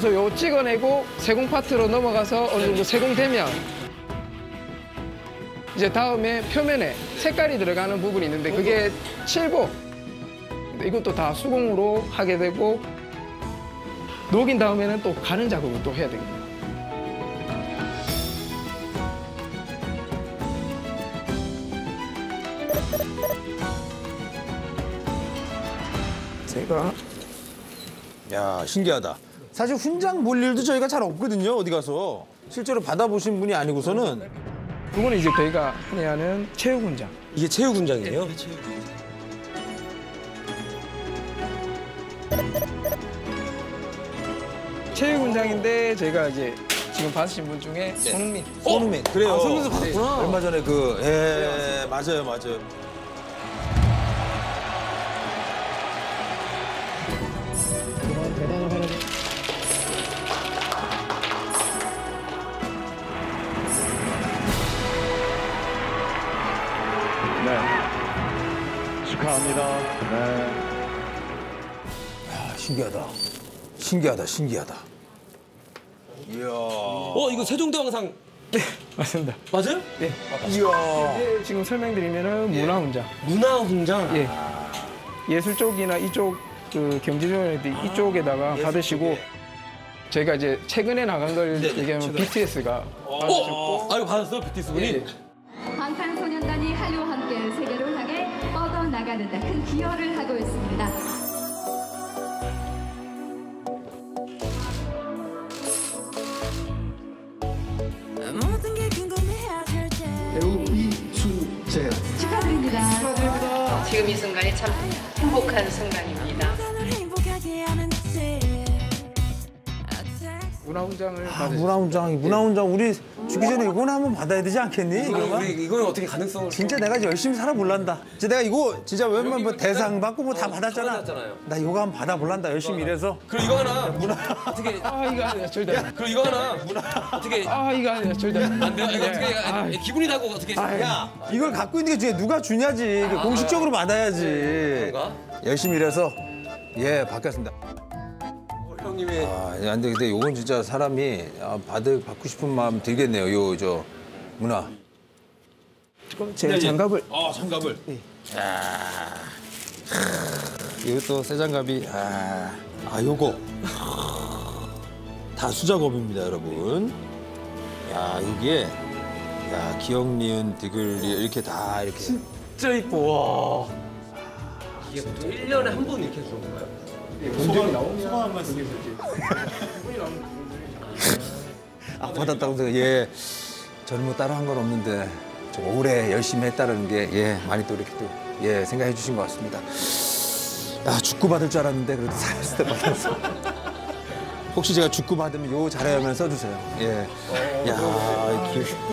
그래서 요 찍어내고 세공 파트로 넘어가서 어느 정도 세공되면 이제 다음에 표면에 색깔이 들어가는 부분이 있는데 그게 칠고 이것도 다 수공으로 하게 되고 녹인 다음에는 또 가는 작업을 또 해야 됩니다. 제가 야 신기하다. 사실 훈장 볼 일도 저희가 잘 없거든요. 어디 가서 실제로 받아보신 분이 아니고서는 이거는 이제 저희가 흔히 하는 체육훈장. 이게 체육훈장이에요. 체육훈장인데 제가 이제 지금 받으신 분 중에 손흥민. 손흥민 그래요. 아, 손흥민도 받았구나. 얼마 전에 그 예, 맞아요 맞아요. 대단한 활 축하합니다. 네. 아, 신기하다. 신기하다 신기하다. 이야. 어 이거 세종대왕상 맞습니다. 맞아요? 예. 이야. 네, 지금 설명드리면은 문화훈장. 문화훈장. 예. 예술 쪽이나 이쪽 그 경제지원에 이쪽에다가 받으시고 저희가 이제 최근에 나간 걸 얘기하면 BTS가 어? 아 이거 받았어 BTS 분이? 예. 방탄소년단이 나가는 데 큰 기여를 하고 있습니다. 모든 게 궁금해하실 때 축하드립니다. 지금 이 순간이 참 행복한 순간입니다. 문화훈장을 아, 문화훈장 문화훈장 우리 죽기 전에 이거는 한번 받아야 되지 않겠니? 이거? 우리 이거는 어떻게 가능성을 진짜 내가 열심히 살아볼란다. 진짜 내가 이거 진짜 웬만 뭐 대상 받고 뭐 다 받았잖아. 나 이거 한번 받아볼란다. 열심히 일해서. 그리고 이거 하나 문화 어떻게 아 이거 아니야 절대 안 돼. 그리고 이거 하나 문화 어떻게 아 이거 아니야 절대 안 돼. 이거 예. 어떻게 아, 기분이 나고 어떻게 야, 이걸 갖고 있는 게 중에 누가 주냐지. 이거 공식적으로 받아야지. 열심히 일해서 예 받겠습니다. 형님의 아, 근데 근데 이건 진짜 사람이 아, 받을 받고 싶은 마음 들겠네요. 요 저 문화. 그럼 제 장갑을 아 장갑을 이것도 새 장갑이 아, 아 요거 다 수작업입니다, 여러분. 야 이게 야 기억 니은 디귿 이렇게 다 이렇게 진짜 이뻐 와 이게 보통 1년에 한 번 이렇게 주는 건가요? 본전이 나오면 아, 받았다고 해서 예 저는 뭐 따로 한 건 없는데 좀 오래 열심히 했다는 게 예 많이 또 이렇게 또 예 생각해 주신 것 같습니다. 야 축구 받을 줄 알았는데 그래도 살았을 때 받았어. 혹시 제가 축구 받으면 요 화면 써주세요. 예. 야, 이 기...